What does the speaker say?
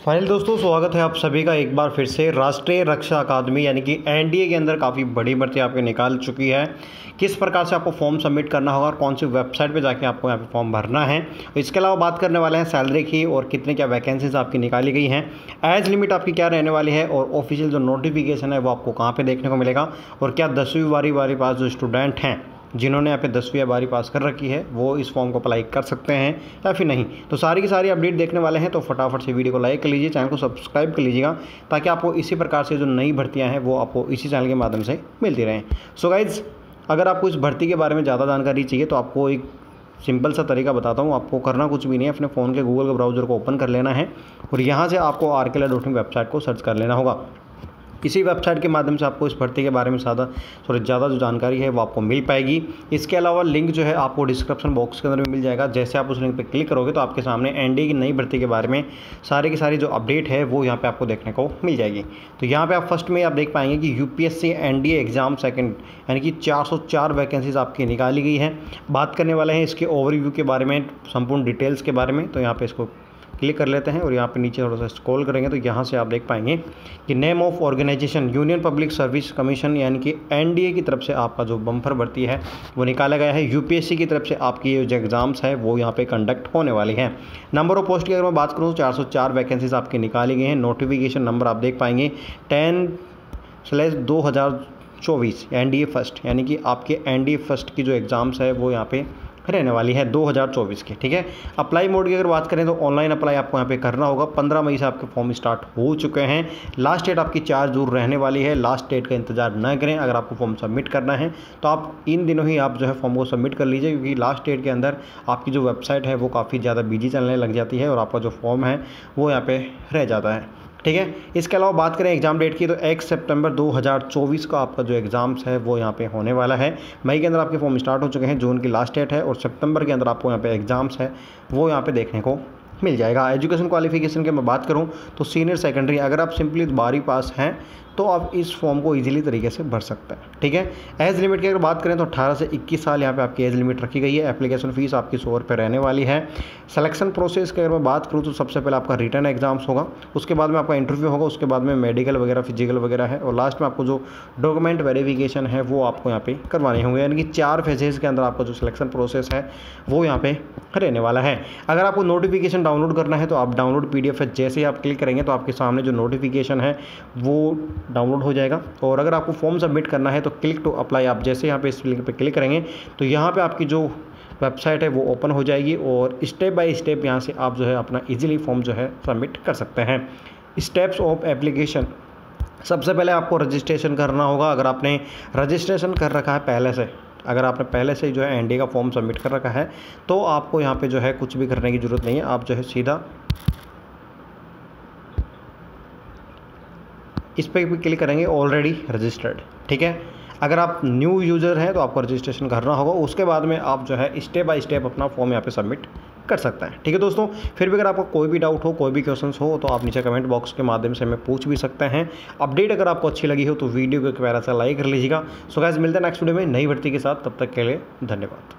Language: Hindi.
फाइनल दोस्तों, स्वागत है आप सभी का एक बार फिर से। राष्ट्रीय रक्षा अकादमी यानी कि एनडीए के अंदर काफ़ी बड़ी भर्ती आपके निकाल चुकी है। किस प्रकार से आपको फॉर्म सबमिट करना होगा और कौन सी वेबसाइट पे जाके आपको यहाँ पे फॉर्म भरना है, इसके अलावा बात करने वाले हैं सैलरी की और कितने क्या वैकेंसीज आपकी निकाली गई हैं। एज लिमिट आपकी क्या रहने वाली है और ऑफिशियल जो नोटिफिकेशन है वो आपको कहाँ पर देखने को मिलेगा और क्या दसवीं बारी बारी पास जो स्टूडेंट हैं। जिन्होंने यहाँ पे दसवीं या बारहवीं पास कर रखी है, वो इस फॉर्म को अप्लाई कर सकते हैं या फिर नहीं। तो सारी की सारी अपडेट देखने वाले हैं तो फटाफट से वीडियो को लाइक कर लीजिए चैनल को सब्सक्राइब कर लीजिएगा, ताकि आपको इसी प्रकार से जो नई भर्तियाँ हैं, वो आपको इसी चैनल के माध्यम से मिलती रहें। सो गाइज़ अगर आपको इस भर्ती के बारे में ज़्यादा जानकारी चाहिए तो आपको एक सिंपल सा तरीका बताता हूँ। आपको करना कुछ भी नहीं है, अपने फ़ोन के गूगल के ब्राउज़र को ओपन कर लेना है, और यहाँ से आपको आर के वेबसाइट को सर्च कर लेना होगा। इसी वेबसाइट के माध्यम से आपको इस भर्ती के बारे में ज़्यादा, सॉरी, ज़्यादा जो जानकारी है वो आपको मिल पाएगी। इसके अलावा लिंक जो है आपको डिस्क्रिप्शन बॉक्स के अंदर में मिल जाएगा। जैसे आप उस लिंक पर क्लिक करोगे तो आपके सामने एन की नई भर्ती के बारे में सारी की सारी जो अपडेट है वो यहाँ पर आपको देखने को मिल जाएगी। तो यहाँ पर आप फ़र्स्ट में आप देख पाएँगे कि यू पी एग्ज़ाम सेकेंड, यानी कि चार सौ चार वैकेंसीज आपकी निकाली गई हैं। बात करने वाले हैं इसके ओवरव्यू के बारे में, संपूर्ण डिटेल्स के बारे में तो यहाँ पर इसको क्लिक कर लेते हैं और यहाँ पे नीचे थोड़ा सा स्क्रॉल करेंगे तो यहाँ से आप देख पाएँगे कि name of organization Union Public Service Commission यानी कि एनडीए की तरफ़ से आपका जो बम्फर भर्ती है, वो निकाला गया है। यूपीएससी की तरफ़ से आपकी जो एग्ज़ाम्स है, वो यहाँ पर कंडक्ट होने वाली हैं। नंबर ऑफ़ पोस्ट की अगर मैं बात करूँ तो चार सौ चार वैकेंसीज आपकी निकाली गई हैं। नोटिफिकेशन नंबर आप देख पाएँगे टेन स्लैश दो हज़ार चौबीस एन डी ए फ़र्स्ट यानी कि आपके एन डी ए फ़र्स्ट की जो एग्ज़ाम्स है, वो यहाँ पे रहने वाली है 2024 की, ठीक है? अप्लाई मोड की अगर बात करें तो ऑनलाइन अप्लाई आपको यहाँ पे करना होगा। 15 मई से आपके फॉर्म स्टार्ट हो चुके हैं। लास्ट डेट आपकी चार जून रहने वाली है। लास्ट डेट का इंतज़ार न करें। अगर आपको फॉर्म सबमिट करना है तो आप इन दिनों ही आप जो है फॉर्म को सबमिट कर लीजिए, क्योंकि लास्ट डेट के अंदर आपकी जो वेबसाइट है, वो काफ़ी ज़्यादा बिज़ी चलने लग जाती है और आपका जो फॉर्म है, वो यहाँ पर रह जाता है। ठीक है? इसके अलावा बात करें एग्ज़ाम डेट की तो एक सितंबर 2024 का आपका जो एग्ज़ाम्स है, वो यहाँ पे होने वाला है। मई के अंदर आपके फॉर्म स्टार्ट हो चुके हैं, जून की लास्ट डेट है, और सितंबर के अंदर आपको यहाँ पे एग्ज़ाम्स है, वो यहाँ पे देखने को मिल जाएगा। एजुकेशन क्वालिफिकेशन की मैं बात करूँ तो सीनियर सेकेंडरी अगर आप सिंपली बारहवीं पास हैं तो आप इस फॉर्म को इजीली तरीके से भर सकते हैं। ठीक है? एज लिमिट की अगर बात करें तो 18 से 21 साल यहाँ पे आपकी एज लिमिट रखी गई है। एप्लीकेशन फ़ीस आपकी सौ रुपये रहने वाली है। सिलेक्शन प्रोसेस की अगर मैं बात करूँ तो सबसे पहले आपका रिटर्न एग्ज़ाम्स होगा। उसके बाद में आपका इंटरव्यू होगा। उसके बाद में मेडिकल वगैरह फ़िज़िकल वगैरह है। और लास्ट में आपको जो डॉक्यूमेंट वेरीफिकेशन है, वो आपको यहाँ पे करवाने होंगे। यानी कि चार फेजेज़ के अंदर आपका जो सिलेक्शन प्रोसेस है, वो यहाँ पे रहने वाला है। अगर आपको नोटिफिकेशन डाउनलोड करना है तो आप डाउनलोड पी है। जैसे ही आप क्लिक करेंगे तो आपके सामने जो नोटिफिकेशन है, वो डाउनलोड हो जाएगा। और अगर आपको फॉर्म सबमिट करना है तो क्लिक टू अप्लाई। आप जैसे यहाँ पे इस लिंक पे क्लिक करेंगे तो यहाँ पे आपकी जो वेबसाइट है, वो ओपन हो जाएगी और स्टेप बाय स्टेप यहाँ से आप जो है अपना इजीली फॉर्म जो है सबमिट कर सकते हैं। स्टेप्स ऑफ़ एप्लीकेशन सबसे पहले आपको रजिस्ट्रेशन करना होगा। अगर आपने रजिस्ट्रेशन कर रखा है पहले से, अगर आपने पहले से जो है एनडी का फॉर्म सबमिट कर रखा है तो आपको यहाँ पे जो है कुछ भी करने की ज़रूरत नहीं है। आप जो है सीधा इस पर भी क्लिक करेंगे ऑलरेडी रजिस्टर्ड ठीक है? अगर आप न्यू यूज़र हैं तो आपको रजिस्ट्रेशन करना होगा, उसके बाद में आप जो है स्टेप बाय स्टेप अपना फॉर्म यहाँ पे सबमिट कर सकते हैं, ठीक है दोस्तों? फिर भी अगर आपको कोई भी डाउट हो, कोई भी क्वेश्चन हो तो आप नीचे कमेंट बॉक्स के माध्यम से हमें पूछ भी सकते हैं। अपडेट अगर आपको अच्छी लगी हो तो वीडियो को एक प्यारा सा लाइक कर लीजिएगा। सो गैस मिलते हैं नेक्स्ट वीडियो में नई भर्ती के साथ, तब तक के लिए धन्यवाद।